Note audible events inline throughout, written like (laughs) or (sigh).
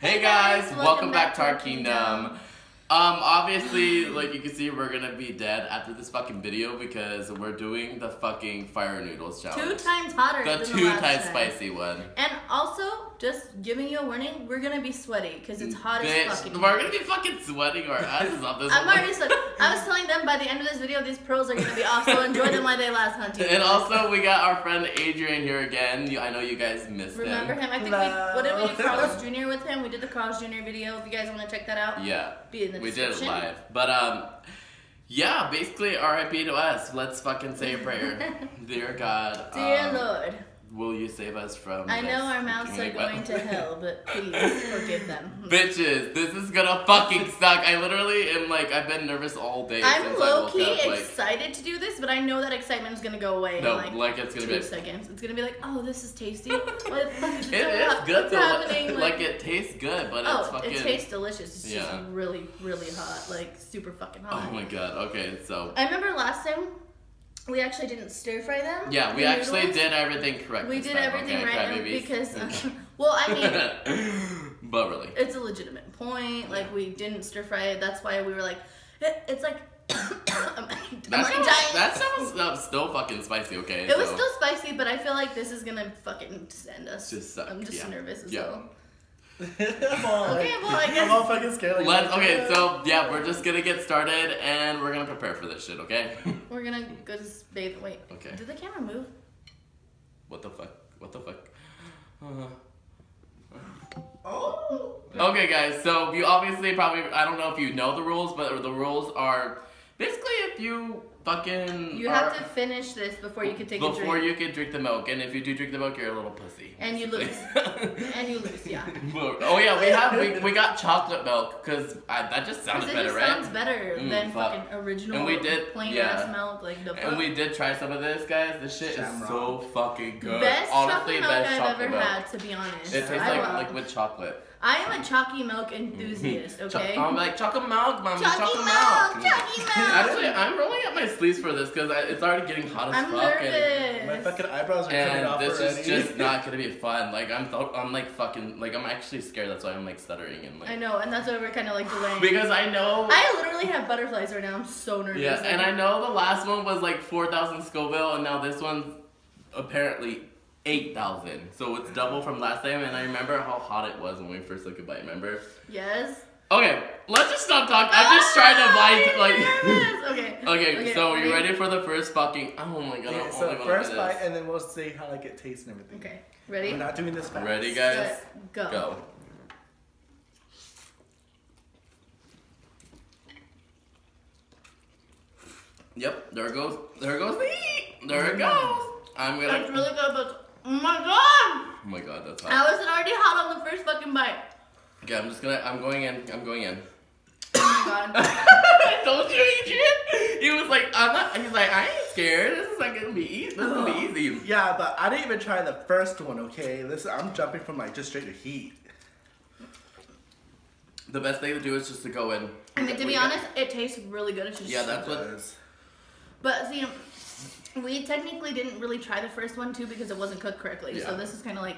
Hey guys, welcome, back to our kingdom. Um, obviously, like you can see, we're gonna be dead after this fucking video because we're doing the fucking fire noodles challenge. Two times hotter the than two the times time. spicy one. And also, just giving you a warning, we're gonna be sweaty because it's hot as Bitch, fucking. we're gonna be fucking sweating our (laughs) asses off this I'm already sweaty. (laughs) I was telling them by the end of this video, these pearls are gonna be off, so enjoy them while they last, hunting. And also, we got our friend Adrian here again. You- I know you guys missed Remember him. Remember him? I think we what did we do (laughs) Carl's Jr. with him? We did the Carl's Jr. video. If you guys want to check that out, Yeah, be in the we did it live. But um, yeah, basically, R.I.P. to us. Let's fucking say a prayer. Dear God, Dear um, Lord, will you save us from? I know our mouths are like, going to (laughs) hell, but please forgive them. (laughs) Bitches, this is gonna fucking suck. I literally am like, I've been nervous all day. I'm low key up, like, excited to do this, but I know that excitement is gonna go away no, in like, like it's gonna two be. Seconds. It's gonna be like, oh, this is tasty. What the fuck is (laughs) is good though. happening? Like, it tastes good, but oh, it's fucking. it tastes delicious. It's Yeah. just really, really hot, like super fucking hot. Oh my god. Okay, so I remember last time we actually didn't stir fry them. yeah, we the actually did everything correct. We did time, everything okay, right because, uh, (laughs) (laughs) well, I mean, (laughs) but really. it's a legitimate point. Like we didn't stir fry it. That's why we were like, it, it's like. (coughs) (coughs) That sounds, dying. that sounds uh, still fucking spicy, okay? It was still spicy, but I feel like this is gonna fucking send us. Just suck, I'm just yeah. nervous as Yeah. well. I'm Okay, well, I I'm guess- all fucking scared. Like, Let's, okay, so yeah, we're just gonna get started and we're gonna prepare for this shit, okay? (laughs) We're gonna go to bathe. Wait. Okay. Did the camera move? what the fuck? What the fuck? Uh, Oh. Okay, guys. So you obviously probably I don't know if you know the rules, but the rules are basically if you fucking You are- have to finish this before you can take a before drink. you can drink the milk, and if you do drink the milk, you're a little pussy. And you lose. And you lose, yeah. (laughs) Oh yeah, we have we, we got chocolate milk because that just sounded it better, just right? sounds better Mm, than fuck. fucking original And we did- plain yeah. ass milk. Like the fuck. And we did try some of this, guys. This shit is so fucking good. best Honestly, chocolate milk best I've chocolate ever milk. had, to be honest. It tastes I like love- liquid chocolate. I am a chalky milk enthusiast. Cho- Okay. I'm like chocolate milk, mommy. Chalky chocolate milk, chalky (laughs) milk. Actually, I'm rolling up my sleeves for this because it's already getting hot as I'm fuck. And, nervous. My fucking eyebrows are coming and off this already. is just not (laughs) gonna be fun. Like I'm, th- I'm like fucking, like I'm actually scared. That's why I'm like stuttering and like. I know, and that's why we're kind of like delaying. because I know. I literally have butterflies right now. I'm so nervous. yeah, and I know the last one was like 4,000 Scoville, and now this one's apparently 8,000. So it's double from last time, and I remember how hot it was when we first took a bite. Remember? Yes. Okay, let's just stop talking. I'm just trying to oh, bite like. Nervous. (laughs) okay. Okay, so you ready for the first fucking? Oh my god! I Okay, only so wanna first bite, and then we'll see how like it tastes and everything. Okay. Ready? We're not doing this fast. Ready, guys? Set, go. Go. Yep, there it goes. There it goes. the heat. There it mm-hmm. goes. I'm gonna. That's really good, but oh my god! Oh my god, that's hot. How is it already hot on the first fucking bite? Okay, I'm just gonna. I'm going in. I'm going in. Oh my god. (laughs) Don't you, Adrian? He was like, I'm not. He's like, I ain't scared. This is like gonna be easy. This is gonna be oh. easy. Yeah, but I didn't even try the first one. Okay, listen, I'm jumping from like just straight to heat. The best thing to do is just to go in. I mean, to be honest, it tastes really good. It's just Yeah, that's what. Does. But see, we technically didn't really try the first one too because it wasn't cooked correctly. So this is kind of like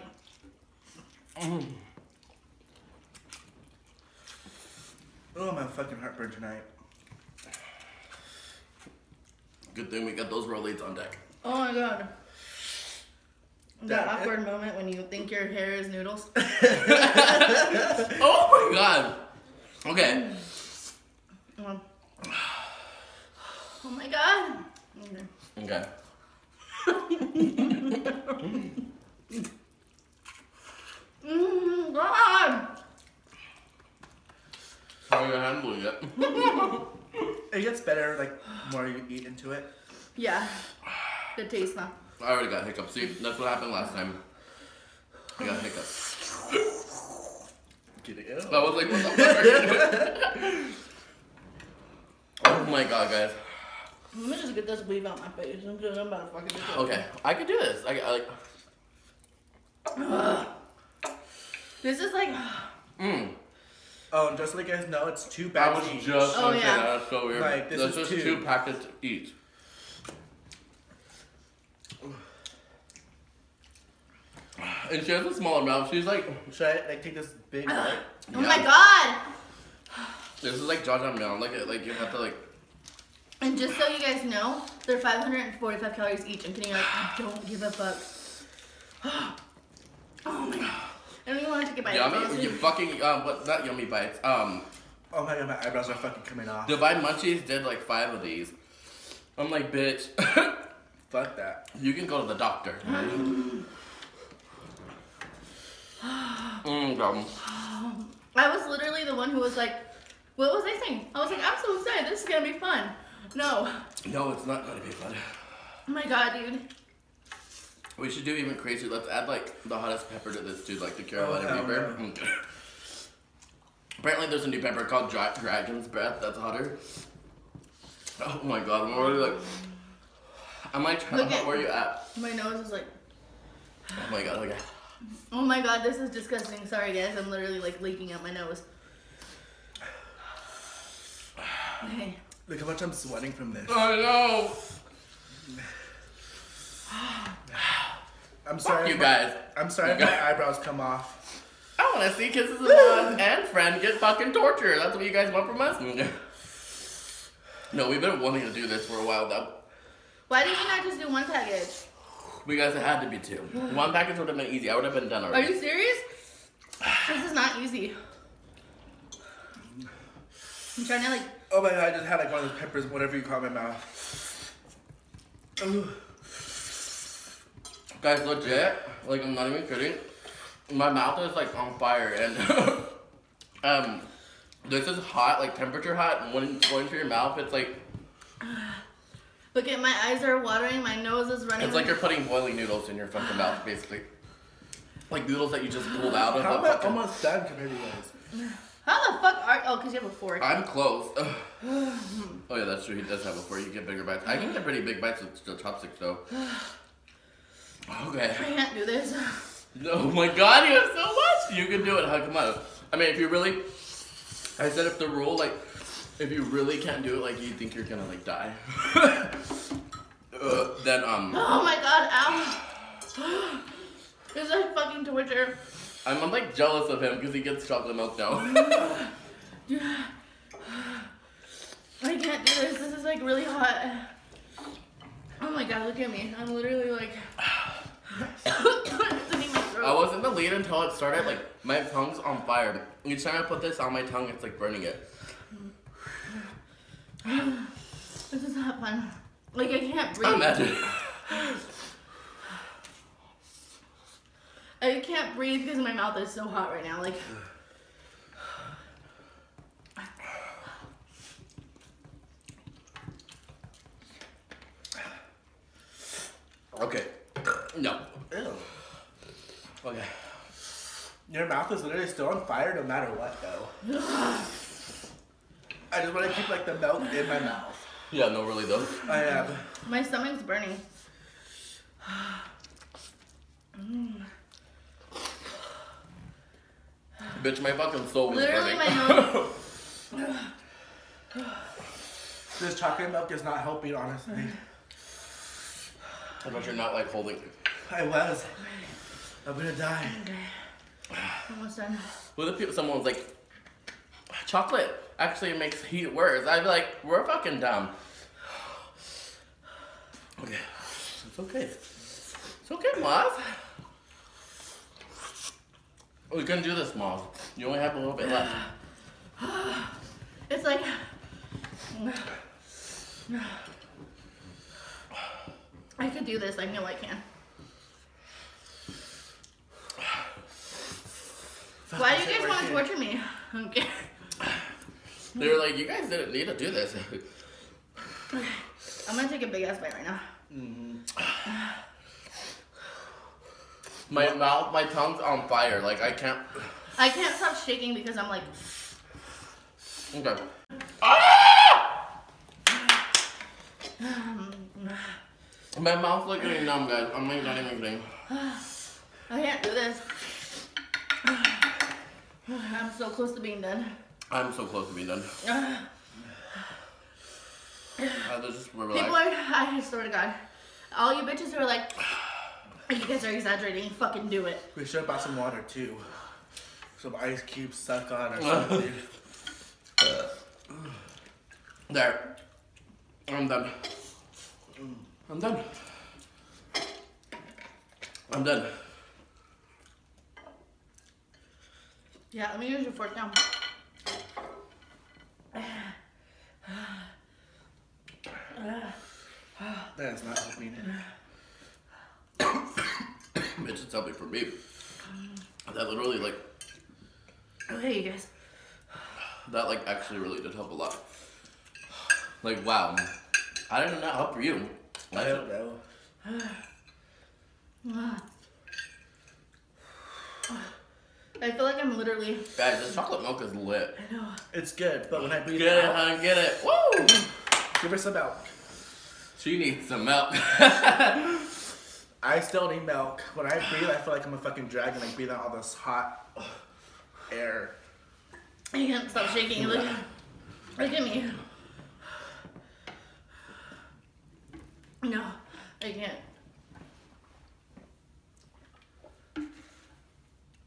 Oh my fucking heartburn tonight. Good thing we got those Rolaids on deck. oh my god. That That- awkward moment when you think your hair is noodles. (laughs) Oh my god. Okay. Um, oh my god. Okay. Okay. Mm, god. How are you handling it? (laughs) It gets better like more you eat into it. Yeah. Good taste now. I already got hiccups. See, that's what happened last time. I got hiccups. Get it? I was like, what the fuck are you doing? oh my god, guys. Let me just get this weave out my face. I'm good. I'm about to fucking do it. Okay, I can do this. I, I like. This is like. Mmm. Oh, and just so you guys know, it's two I bags was each. just Oh, gonna yeah. That's so weird. Like, this That's is just two. two packets each. and she has a smaller mouth. She's like, Should I like take this big bite? Oh Yeah. my god! this is like jajangmyeon. Like, it- like you have to like. And just so you guys know, they're 545 calories each. I'm kidding. Like, I don't give a fuck. (gasps) oh my god. I don't even want to take a bite. Yummy, you fucking um, what? Not yummy bites. Um, Oh my god, my eyebrows are fucking coming off. Divine Munchies did like five of these. I'm like, bitch, (laughs) Fuck that. you can go to the doctor. (gasps) mm, um, I was literally the one who was like, what was I saying? I was like, I'm so excited. This is gonna be fun. No. no, it's not gonna be fun. Oh my god, dude. We should do even crazier. Let's add like the hottest pepper to this dude, like the Carolina Oh, hell Reaper. no. Okay. Apparently, there's a new pepper called Dra- Dragon's Breath that's hotter. Oh my god, I'm already like. I'm like, Look at- where you at? My nose is like, Oh my god, okay. oh my god, this is disgusting. Sorry guys, I'm literally like leaking out my nose. (sighs) Okay. Look how much I'm sweating from this. I know. I'm sorry. Fuck you my- guys. I'm sorry if my eyebrows come off. I want to see Kisses of Us (laughs) and Friend get fucking tortured. That's what you guys want from us? No, we've been wanting to do this for a while now. Why did you not just do one package? Because it had to be two. One package would have been easy. I would have been done already. Are you serious? This is not easy. I'm trying to like, Oh my god, I just had like one of those peppers, whatever you call it, in my mouth. Ooh. (sighs) Guys, legit, like I'm not even kidding. My mouth is like on fire and (laughs) um this is hot, like temperature hot, and when it's going through your mouth, it's like (sighs) look at my eyes are watering, my nose is running. it's like you're putting boiling noodles in your fucking mouth, basically. (gasps) Like noodles that you just pulled out of How the am I fucking almost done compared to you guys? (sighs) (laughs) How the fuck are? Oh, cause you have a fork. I'm close. (sighs) Oh yeah, that's true. He does have a fork. You get bigger bites. I can get pretty big bites with the chopsticks though. (sighs) Okay. I can't do this. (laughs) Oh my god, you have so much! You can do it, huh? Come on. I mean, if you really. I said if the rule, like, if you really can't do it, like, you think you're gonna, like, die. (laughs) uh, then, um, Oh my god, ow. (gasps) This is like fucking torture. I'm, like, jealous of him because he gets chocolate milk now. (laughs) yeah. I can't do this. This is like really hot. Oh my god, look at me. I'm literally like. (coughs) it's in my throat. I was in the lead until it started, like, my tongue's on fire. Each time I put this on my tongue, it's, like, burning it. This is not fun. Like I can't breathe. Imagine. (laughs) I can't breathe because my mouth is so hot right now. Like. Okay. No. Ew. Okay. Your mouth is literally still on fire no matter what, though. (sighs) I just want to keep like the milk in my mouth. Yeah, no, really, though. I am. My stomach's burning. Bitch, my fucking soul is Literally, burning. my (laughs) nose. This chocolate milk is not helping, honestly. But you're not, like, holding. I was. I'm gonna die. Okay. Almost done. What if people, someone's like, chocolate actually makes heat worse? I'd be like, we're fucking dumb. (sighs) Okay, it's okay. It's okay, Moz. Oh, we can do this, Moz. You only have a little bit left. It's like. I could do this. I know I can. Why do you guys want to torture me? Okay. They were like, you guys didn't need to do this. I'm gonna take a big ass bite right now. Mm-hmm. My mouth, my tongue's on fire. Like, I can't. I can't stop shaking because I'm like. Okay. My mouth's like getting numb, guys. I'm like not even kidding. I can't do this. I'm so close to being done. I'm so close to being done. Uh, just. People are, I swear to God, all you bitches who are like, You guys are exaggerating. Fucking do it. We should have bought some water too. Some ice cubes suck on or something. There. I'm done. I'm done. I'm done. Yeah, let me use your fork now. That's not helping. Bitch, it's helping for me. Mm. That literally, like, oh, Okay, you guys. that, like, actually really did help a lot. Like, wow. I did not know help for you. I don't know. (sighs) (sighs) I feel like I'm literally. Guys, this chocolate milk is lit. I know. It's good, but when I breathe Get it, out, honey, get it. Woo! give her some milk. She needs some milk. (laughs) (laughs) I still need milk. When I breathe, I feel like I'm a fucking dragon, like breathing out all this hot air. I can't stop shaking. Look, look at me. No, I can't.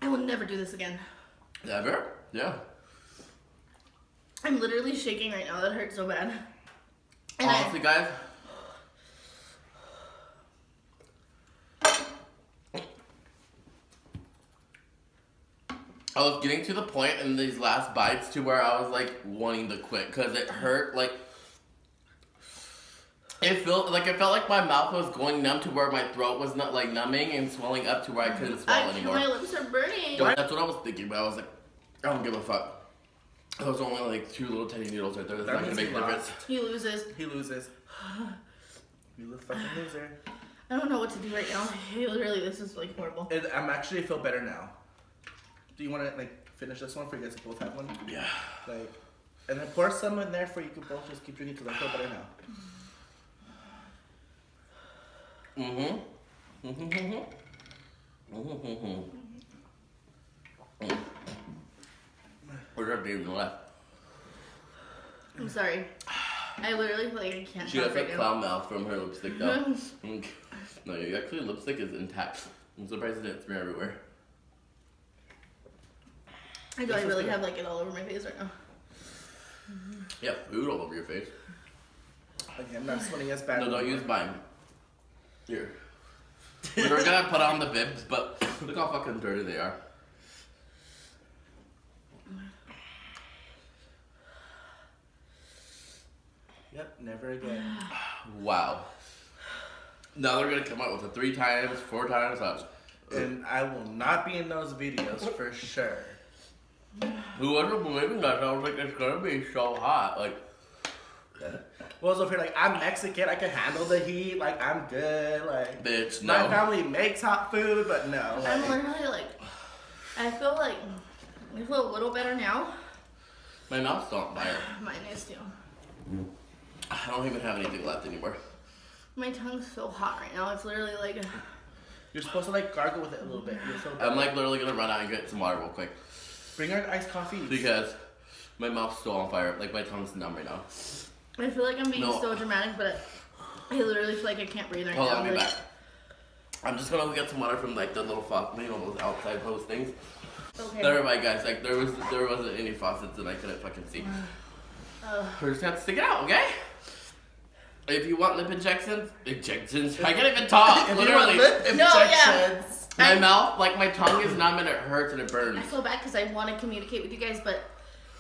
I will never do this again. Ever? Yeah. I'm literally shaking right now. That hurts so bad. And I- Honestly, guys. I was getting to the point in these last bites to where I was like wanting to quit because it hurt. Like it felt like it felt like my mouth was going numb to where my throat was not like numbing and swelling up to where I couldn't swallow I, anymore. my lips are burning. That's what I was thinking, but I was like, I don't give a fuck. Those are only like two little tiny needles right there. That's That not gonna make a difference. He loses. He loses. (sighs) You the fucking loser. (sighs) I don't know what to do right now. (laughs) Literally, this is like horrible. And I'm actually feel better now. Do you want to like finish this one for you guys to both have one? Yeah. Like, and then pour some in there for you can both just keep drinking because I feel better now. Mm-hmm. Mm-hmm. Mm-hmm. Mm. Where's our David left? I'm sorry. I literally feel like I can't She has a right now. clown mouth from her lipstick though. (laughs) Mm. no, you actually lipstick is intact. I'm surprised it didn't smear everywhere. I do. This I really good. have like it all over my face right now. Yeah, food all over your face. Okay, I'm not sweating as bad. No, don't use mine. Here. We were gonna put on the bibs, but look how fucking dirty they are. Yep, never again. Wow. Now they're gonna come out with a three times, four times touch. And I will not be in those videos for sure. Who wasn't believing that? I was like, it's gonna be so hot. Like, Well, so if you're like, I'm Mexican, I can handle the heat, like, I'm good, like, bitch, no. my family makes hot food, but no. I'm Like, literally like, I feel like I feel a little better now. My mouth's on fire. (sighs) Mine is too. I don't even have anything left anymore. My tongue's so hot right now. It's literally like, you're supposed to, like, gargle with it a little bit. You'll feel. I'm like literally gonna run out and get some water real quick Bring our iced coffee. because my mouth's still on fire. Like my tongue's numb right now. I feel like I'm being No. so dramatic, but I literally feel like I can't breathe right Hold now. on, I'll be like, back. I'm just gonna get some water from like the little faucet, you know, those outside hose things. Okay. Never mind, guys. Like there was there wasn't any faucets and I couldn't fucking see. Oh. We just have to stick it out, okay? If you want lip injections, injections. I can't even talk. If you want literally, lip No, yeah. Injections. my I- mouth, like my tongue is numb and it hurts and it burns. I feel bad because I want to communicate with you guys, but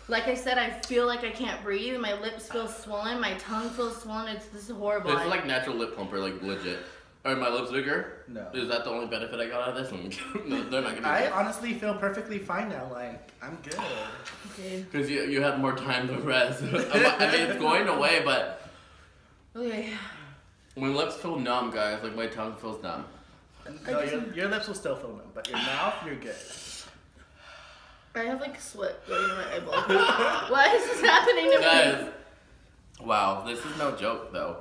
like I said, I feel like I can't breathe. My lips feel swollen. My tongue feels swollen. It's this is horrible. This is like natural lip plumper, like legit. Are my lips bigger? No. Is that the only benefit I got out of this one? (laughs) No, They're not gonna. I honestly feel perfectly fine now. Like, I'm good. okay. Because you, you had more time to rest. (laughs) I mean, it's going away, but Okay. when lips feel numb, guys, like my tongue feels numb. No, your, your lips will still film them, but your mouth, you're good. I have like sweat going in my eyeball. (laughs) Why is this happening to Guys, me? wow, this is no joke though.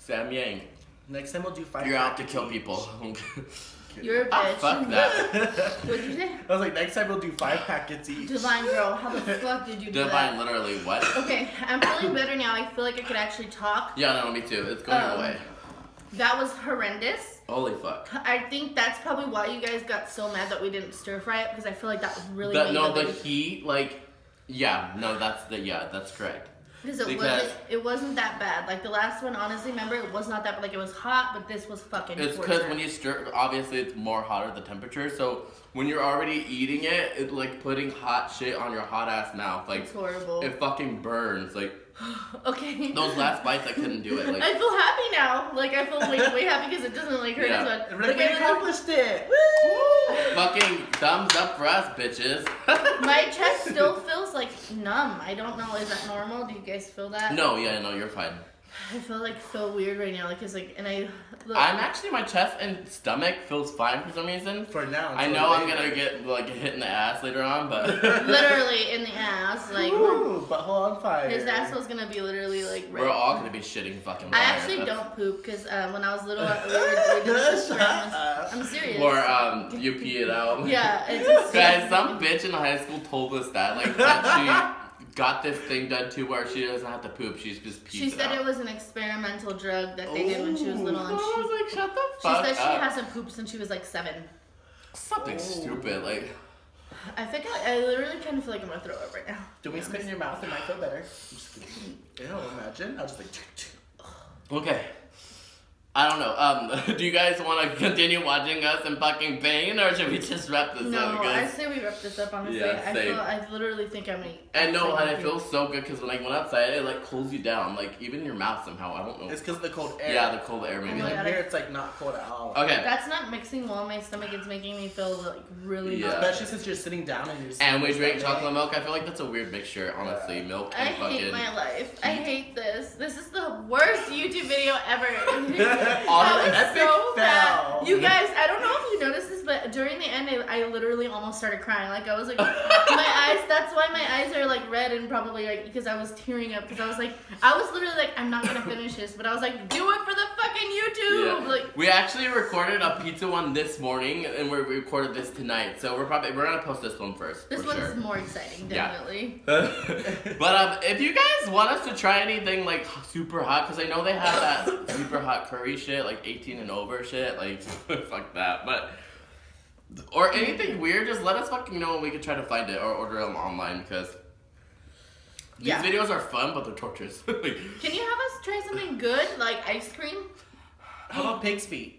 Samyang, Next time we'll do five. you're out to kill people. (laughs) You're a Ah, bitch. fuck that. (laughs) What'd you say? I was like, next time we'll do five packets each. Divine girl, how the fuck did you do Divine, that? literally, what? Okay, I'm feeling better now. I feel like I could actually talk. Yeah, no, me too. It's going Um, away. That was horrendous. Holy fuck. I think that's probably why you guys got so mad that we didn't stir fry it because I feel like that was really The, no, the heat, like, yeah, no, that's the yeah, that's correct. Because it Because- wasn't it wasn't that bad. Like the last one, honestly, remember it was not that bad. Like it was hot, but this was fucking. It's because when you stir, obviously it's more hotter the temperature. So when you're already eating it, it's like putting hot shit on your hot ass mouth. Like it's horrible. it fucking burns. Like (gasps) okay. those last bites, I couldn't do it. Like (laughs) I feel happy now. Like I feel way way happy because it doesn't like hurt Yeah. as much. Like, Like, we I literally- accomplished it. (laughs) Woo! fucking thumbs up for us, bitches. (laughs) my chest still feels like numb. I don't know. Is that normal? Do you guys feel that? no, yeah, no, you're fine. I feel like so weird right now. Like it's like, and I. Look, I'm actually my chest and stomach feels fine for some reason. For now. I until know I'm gonna get like hit in the ass later on, but (laughs) literally in the ass. Like Woo, butthole on fire. his ass was gonna be literally like. we're all gonna be shitting fucking. I actually That's- don't poop because uh, when I was little, we were we did this Shut experiment. up. I'm serious. Or um, you pee it out. yeah, it's (laughs) just, Guys, some (laughs) bitch in high school told us that, like, that she got this thing done to where she doesn't have to poop, she's just pees She it said out. it was an experimental drug that they did when she was little, and oh, she, was like, shut the she fuck said she up. hasn't pooped since she was like seven. Something Oh. stupid, like, I think I, I literally kind of feel like I'm gonna throw up right now. Do we spit in your mouth? It might feel better. I'm just kidding. Ew, imagine. I'll just like. okay. I don't know. Um, (laughs) do you guys want to (laughs) continue watching us in fucking pain, or should we just wrap this No, up? No, I say we wrap this up. Honestly, Yeah, I feel I literally think I'm gonna. And no, and it feels so good because when I went outside, it like cools you down, like even your mouth somehow. I don't know. It's because of the cold air. yeah, the cold air Oh maybe. my Like, God. Here it's like not cold at all. okay. That's not mixing well in my stomach. It's making me feel like really. Yeah. Especially since you're sitting down and you're. And we drink down. chocolate milk. I feel like that's a weird mixture, honestly. Milk I fucking. hate my life. I hate this. This is the worst YouTube video ever. (laughs) (laughs) That was epic so bad. You guys, I don't know if you noticed this, but during the end, I, I literally almost started crying. Like I was like, (laughs) my eyes. That's why my eyes are like red and probably like because I was tearing up because I was like, I was literally like, I'm not gonna finish this, but I was like, do it for the fucking YouTube. Yeah. We actually recorded a pizza one this morning, and we recorded this tonight. So we're probably we're gonna post this one first. this one's sure. more exciting, Yeah. definitely. (laughs) (laughs) but um, if you guys want us to try anything like super hot, because I know they have that (laughs) super hot curry shit, like 18 and over shit, like fuck that. But or anything weird, just let us fucking know and we can try to find it or order them online because these Yeah. videos are fun, but they're torturous. like, Can you have us try something good like ice cream? How about pig's feet?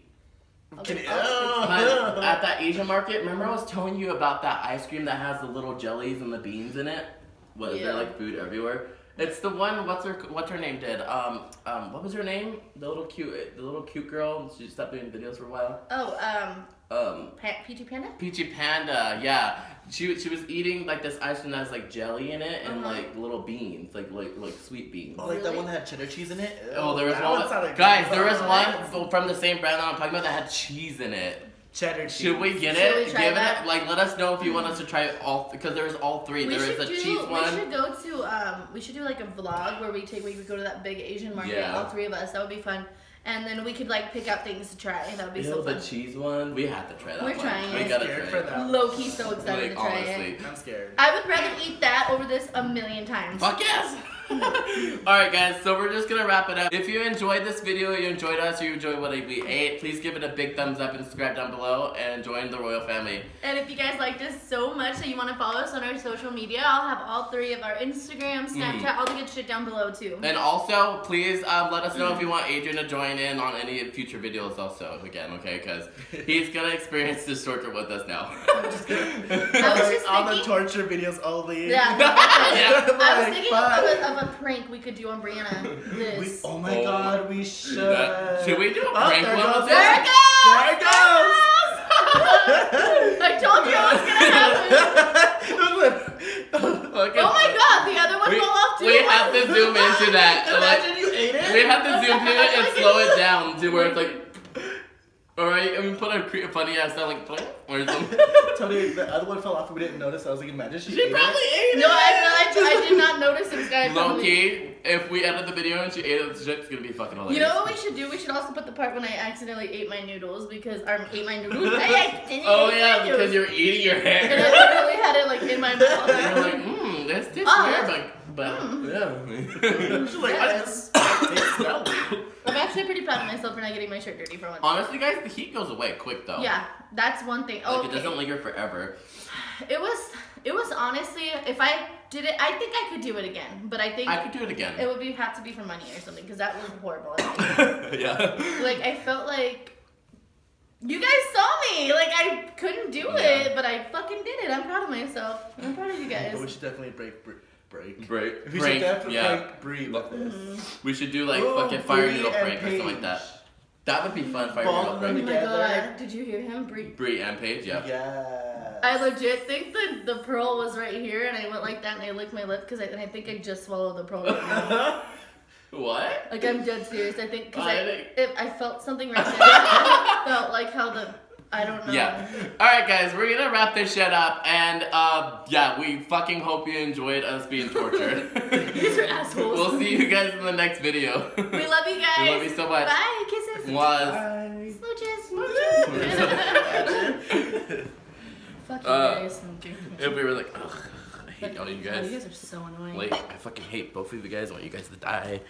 Okay. Can- Oh, (laughs) But at that Asian market, remember I was telling you about that ice cream that has the little jellies and the beans in it? What is Yeah. there like food everywhere? It's the one. What's her What's her name? Did um um what was her name? The little cute the little cute girl. She stopped doing videos for a while. Oh, um, Um, pa- Peachy Panda? Peachy Panda. Yeah, she she was eating like this ice cream that has like jelly in it and Uh-huh. like little beans, like like like sweet beans. Oh, like that one that had cheddar cheese in it? Oh, there was that one. sounded Guys, there was one from the same brand that I'm talking about that had cheese in it. Cheddar cheese. Should we get Should it? we try Give that? it like let us know if you want us to try it all because there's all three. We there is a do. cheese we should go to. Um, we should do like a vlog where we take. We could go to that big Asian market. Yeah. All three of us. That would be fun. And then we could like pick out things to try. That would be Ew, so the fun. cheese one. We have to try that We're one. trying We it. gotta try for it. that. Low key, so excited Like to try honestly. it. I'm scared. I would rather eat that over this a million times. Fuck yes! (laughs) Alright guys, so we're just gonna wrap it up. If you enjoyed this video, you enjoyed us, or you enjoyed what we ate, please give it a big thumbs up and subscribe down below and join the royal family. And if you guys liked us so much that you want to follow us on our social media, I'll have all three of our Instagram, Snapchat, Mm. all the good shit down below too. And also, please um, let us know if you want Adrian to join in on any future videos also, again, okay? Because he's gonna experience this torture with us now. (laughs) I was just on the torture videos only. Yeah. Yeah. (laughs) I was thinking fuck. of a, of a prank we could do on Brianna. (laughs) We, oh my Oh. god, we should. That- should we do a Oh, prank there one goes. There it goes! There it I told you it was gonna happen. (laughs) Okay. Oh my god, the other one We, fell off too. we have to zoom into that. (laughs) Imagine Like, you ate it. we have to zoom in it and slow it down to where it's like. Alright, I mean, put a cre- funny ass sound like "Plink," or something. (laughs) Tony, the other one fell off and we didn't notice. I was like, imagine she, She ate probably it. ate No, it. I I did not notice this guy. Low key, if we edit the video and she ate it, it's gonna be fucking hilarious. You know what we should do? We should also put the part when I accidentally ate my noodles because I ate my noodles. (laughs) I accidentally Oh ate yeah, my because noodles. you're eating your And I literally had it like in my (laughs) mouth. And you're like, mmm, this tastes Oh, weird, that's- but, but mm. yeah. She's like, Yes. I They smell weird. I'm actually pretty proud of myself for not getting my shirt dirty for once. Honestly, guys, the heat goes away quick though. Yeah, that's one thing. Like Oh, it doesn't linger forever. it was it was honestly if I did it, I think I could do it again. But I think I could do it again. it would be have to be for money or something because that was horrible. (laughs) yeah. like I felt like you guys saw me. Like I couldn't do Yeah. it, but I fucking did it. I'm proud of myself. I'm proud of you guys. But we should definitely break, break, break. Break. We Prank, should definitely yeah. break Brie with this. We should do like Oh, fucking fire Brie needle and prank or something like that. That would be fun. Fire Both needle of them Oh prank. my Together. god! Did you hear him? Brie. Brie and Paige, yeah. Yes. I legit think that the pearl was right here, and I went like that, and I licked my lip because I, and I think I just swallowed the pearl. right. (laughs) What? like I'm dead serious. I think because I I, I felt something right there. (laughs) felt like how the I don't know. Yeah. All right, guys, we're gonna wrap this shit up, and uh, yeah, we fucking hope you enjoyed us being tortured. (laughs) These are assholes. we'll see you guys in the next video. We love you guys. We love you so much. Bye. Kisses. Was. Bye. Smooches. Smooches. (laughs) Fuck you Uh, guys. If we were like, ugh, I hate all you guys. You guys are so annoying. Like, I fucking hate both of you guys. I want you guys to die.